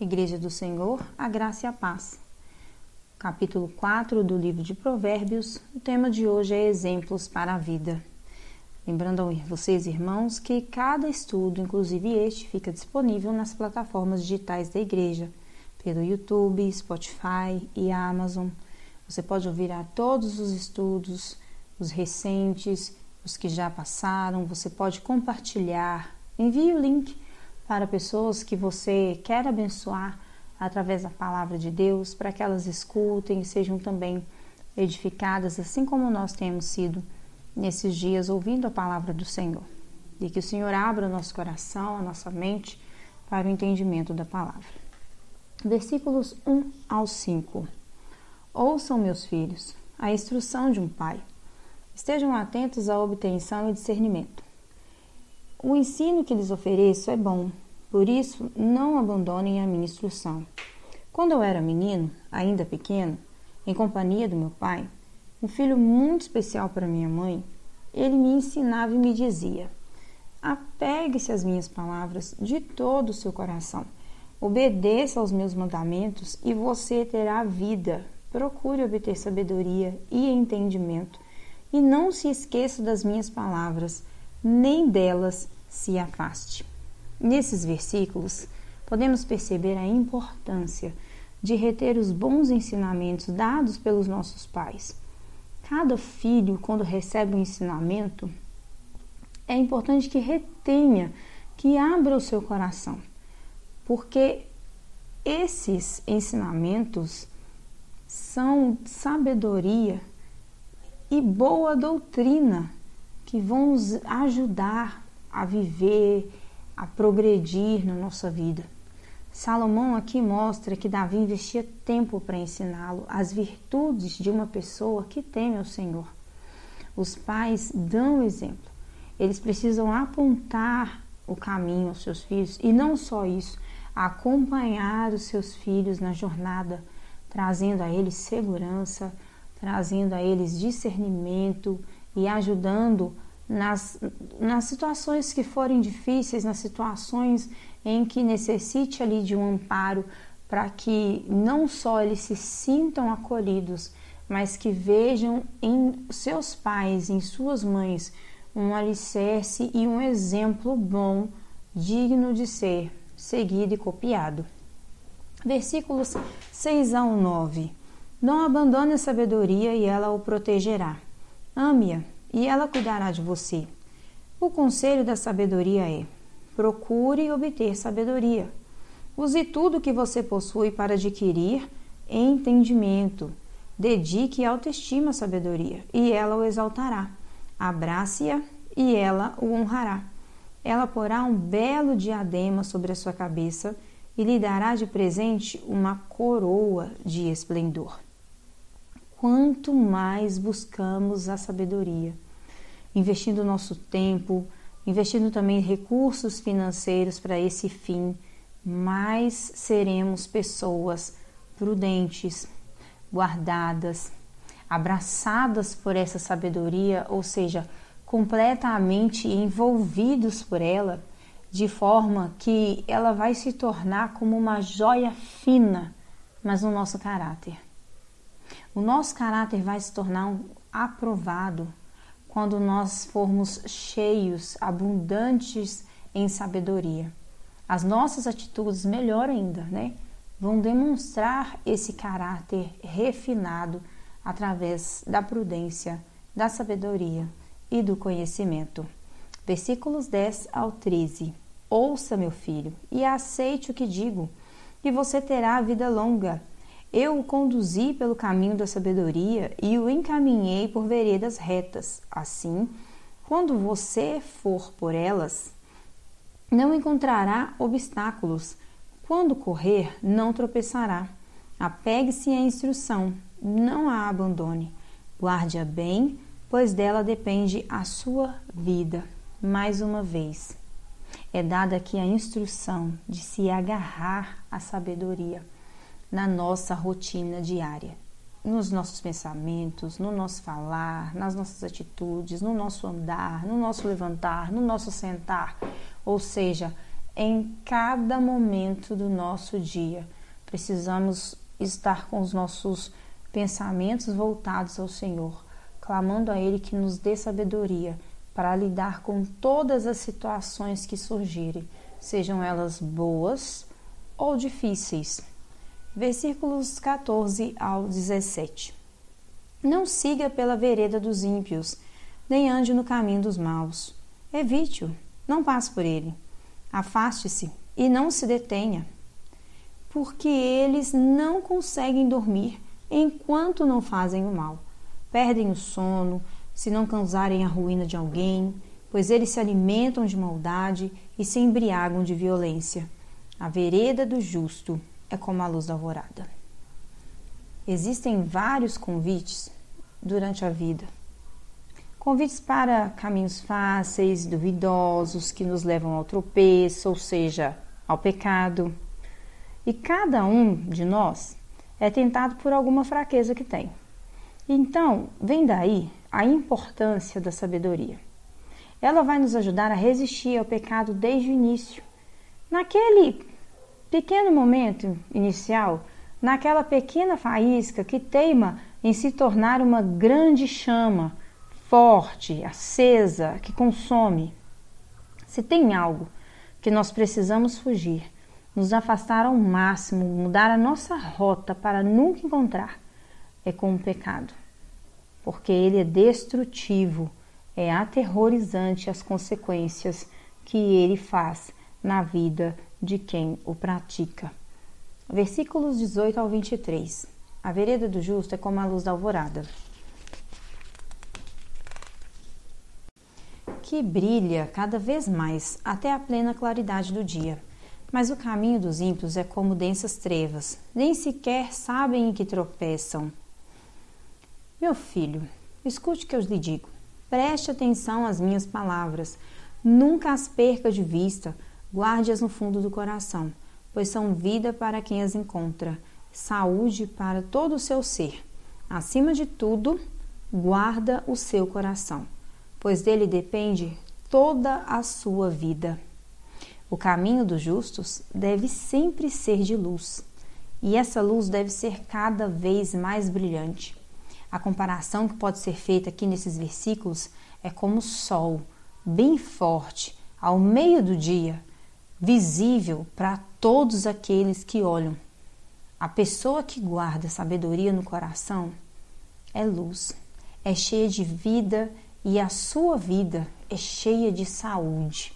Igreja do Senhor, a graça e a paz. Capítulo 4 do livro de Provérbios. O tema de hoje é exemplos para a vida. Lembrando a vocês, irmãos, que cada estudo, inclusive este, fica disponível nas plataformas digitais da igreja, pelo YouTube, Spotify e Amazon. Você pode ouvir a todos os estudos, os recentes, os que já passaram, você pode compartilhar. Envie o link para pessoas que você quer abençoar através da palavra de Deus, para que elas escutem e sejam também edificadas, assim como nós temos sido nesses dias ouvindo a palavra do Senhor. E que o Senhor abra o nosso coração, a nossa mente para o entendimento da palavra. Versículos 1 ao 5. Ouçam, meus filhos, a instrução de um pai. Estejam atentos à obtenção e discernimento. O ensino que lhes ofereço é bom, por isso não abandonem a minha instrução. Quando eu era menino, ainda pequeno, em companhia do meu pai, um filho muito especial para minha mãe, ele me ensinava e me dizia: Apegue-se às minhas palavras de todo o seu coração. Obedeça aos meus mandamentos e você terá vida. Procure obter sabedoria e entendimento. E não se esqueça das minhas palavras nem delas se afaste. Nesses versículos, podemos perceber a importância de reter os bons ensinamentos dados pelos nossos pais. Cada filho, quando recebe um ensinamento, é importante que retenha, que abra o seu coração, porque esses ensinamentos são sabedoria e boa doutrina que vão nos ajudar a viver, a progredir na nossa vida. Salomão aqui mostra que Davi investia tempo para ensiná-lo as virtudes de uma pessoa que teme ao Senhor. Os pais dão exemplo. Eles precisam apontar o caminho aos seus filhos e não só isso, acompanhar os seus filhos na jornada, trazendo a eles segurança, trazendo a eles discernimento e ajudando nas, nas situações que forem difíceis, nas situações em que necessite ali de um amparo, para que não só eles se sintam acolhidos, mas que vejam em seus pais, em suas mães, um alicerce e um exemplo bom, digno de ser seguido e copiado. Versículos 6 ao 9. Não abandone a sabedoria e ela o protegerá. Ame-a e ela cuidará de você. O conselho da sabedoria é: procure obter sabedoria. Use tudo que você possui para adquirir entendimento. Dedique autoestima à sabedoria, e ela o exaltará. Abrace-a, e ela o honrará. Ela porá um belo diadema sobre a sua cabeça e lhe dará de presente uma coroa de esplendor quanto mais buscamos a sabedoria, investindo nosso tempo, investindo também recursos financeiros para esse fim, mais seremos pessoas prudentes, guardadas, abraçadas por essa sabedoria, ou seja, completamente envolvidos por ela, de forma que ela vai se tornar como uma joia fina, mas no nosso caráter. O nosso caráter vai se tornar aprovado quando nós formos cheios, abundantes em sabedoria. As nossas atitudes, melhor ainda, né? Vão demonstrar esse caráter refinado através da prudência, da sabedoria e do conhecimento. Versículos 10 ao 13. Ouça, meu filho, e aceite o que digo, e você terá a vida longa eu o conduzi pelo caminho da sabedoria e o encaminhei por veredas retas. Assim, quando você for por elas, não encontrará obstáculos. Quando correr, não tropeçará. Apegue-se à instrução, não a abandone. Guarde-a bem, pois dela depende a sua vida. Mais uma vez, é dada aqui a instrução de se agarrar à sabedoria na nossa rotina diária, nos nossos pensamentos, no nosso falar, nas nossas atitudes, no nosso andar, no nosso levantar, no nosso sentar. Ou seja, em cada momento do nosso dia. Precisamos estar com os nossos pensamentos voltados ao Senhor, clamando a Ele que nos dê sabedoria para lidar com todas as situações que surgirem, sejam elas boas ou difíceis. Versículos 14 ao 17. Não siga pela vereda dos ímpios, nem ande no caminho dos maus. Evite-o, não passe por ele. Afaste-se e não se detenha, porque eles não conseguem dormir enquanto não fazem o mal. Perdem o sono se não causarem a ruína de alguém, pois eles se alimentam de maldade e se embriagam de violência. A vereda do justo é como a luz da alvorada. Existem vários convites durante a vida. Convites para caminhos fáceis, duvidosos, que nos levam ao tropeço, ou seja, ao pecado. E cada um de nós é tentado por alguma fraqueza que tem. Então, vem daí a importância da sabedoria. Ela vai nos ajudar a resistir ao pecado desde o início. Naquele pequeno momento inicial, naquela pequena faísca que teima em se tornar uma grande chama, forte, acesa, que consome. Se tem algo que nós precisamos fugir, nos afastar ao máximo, mudar a nossa rota para nunca encontrar, é com o pecado. Porque ele é destrutivo, é aterrorizante as consequências que ele faz na vida de quem o pratica. Versículos 18 ao 23. A vereda do justo é como a luz da alvorada, que brilha cada vez mais até a plena claridade do dia. Mas o caminho dos ímpios é como densas trevas, nem sequer sabem em que tropeçam. Meu filho, escute o que eu lhe digo. Preste atenção às minhas palavras. Nunca as perca de vista, guarde-as no fundo do coração pois são vida para quem as encontra, saúde para todo o seu ser. Acima de tudo, guarda o seu coração, pois dele depende toda a sua vida. O caminho dos justos deve sempre ser de luz, e essa luz deve ser cada vez mais brilhante. A comparação que pode ser feita aqui nesses versículos é como o sol, bem forte, ao meio do dia, visível para todos aqueles que olham. A pessoa que guarda sabedoria no coração é luz, é cheia de vida e a sua vida é cheia de saúde.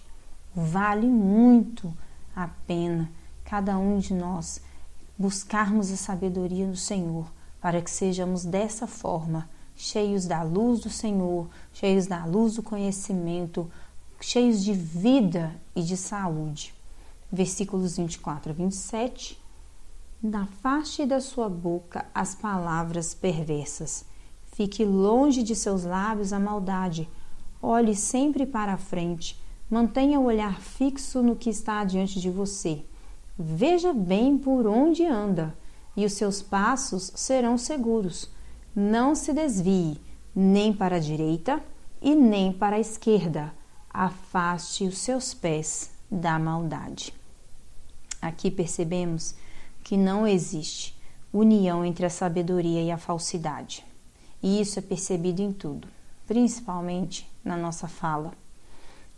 Vale muito a pena cada um de nós buscarmos a sabedoria no Senhor, para que sejamos dessa forma, cheios da luz do Senhor, cheios da luz do conhecimento, cheios de vida e de saúde. Versículos 24 a 27. Afaste da sua boca as palavras perversas. Fique longe de seus lábios a maldade. Olhe sempre para a frente. Mantenha o olhar fixo no que está diante de você. Veja bem por onde anda, e os seus passos serão seguros. Não se desvie nem para a direita e nem para a esquerda. Afaste os seus pés da maldade. Aqui percebemos que não existe união entre a sabedoria e a falsidade. E isso é percebido em tudo, principalmente na nossa fala.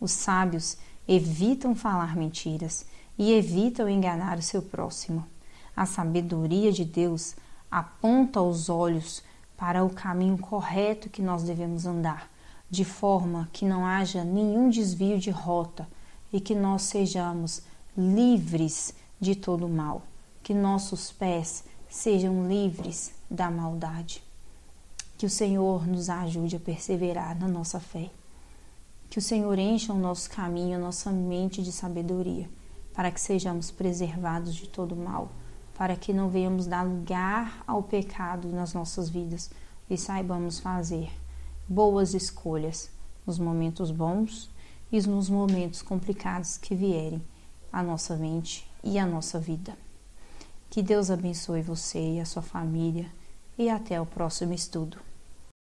Os sábios evitam falar mentiras e evitam enganar o seu próximo. A sabedoria de Deus aponta os olhos para o caminho correto que nós devemos andar, de forma que não haja nenhum desvio de rota e que nós sejamos livres de todo mal, que nossos pés sejam livres da maldade. Que o Senhor nos ajude a perseverar na nossa fé. Que o Senhor encha o nosso caminho, a nossa mente de sabedoria, para que sejamos preservados de todo mal, para que não venhamos dar lugar ao pecado nas nossas vidas e saibamos fazer boas escolhas nos momentos bons e nos momentos complicados que vierem à nossa mente e à nossa vida. Que Deus abençoe você e a sua família e até o próximo estudo.